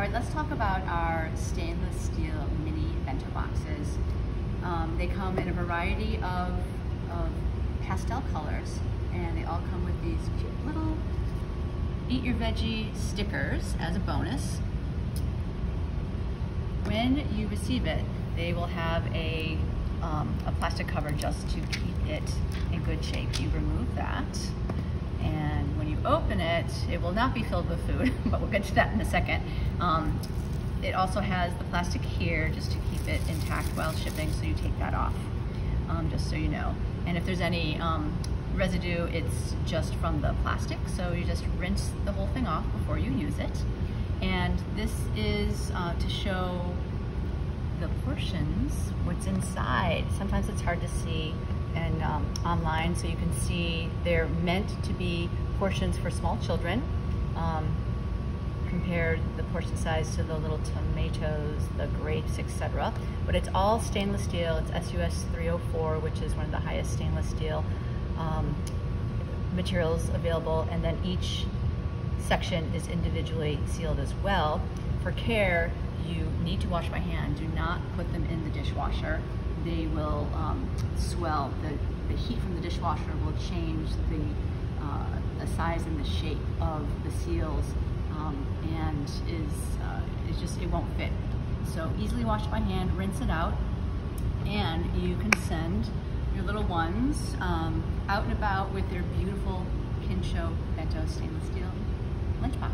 All right, let's talk about our stainless steel mini bento boxes. Um, they come in a variety of, of pastel colors and they all come with these cute little eat your veggie stickers as a bonus. When you receive it, they will have a, um, a plastic cover just to keep it in good shape. You remove that it, it will not be filled with food, but we'll get to that in a second. Um, it also has the plastic here just to keep it intact while shipping, so you take that off, um, just so you know. And if there's any um, residue, it's just from the plastic, so you just rinse the whole thing off before you use it. And this is uh, to show the portions, what's inside. Sometimes it's hard to see um, online so you can see they're meant to be portions for small children. Um, compare the portion size to the little tomatoes, the grapes, etc. But it's all stainless steel. It's SUS 304, which is one of the highest stainless steel um, materials available. And then each section is individually sealed as well. For care, you need to wash by hand. Do not put them in the dishwasher they will um, swell. The, the heat from the dishwasher will change the, uh, the size and the shape of the seals um, and is uh, it's just, it won't fit. So easily wash by hand, rinse it out, and you can send your little ones um, out and about with their beautiful Kinsho Bento stainless steel lunchbox.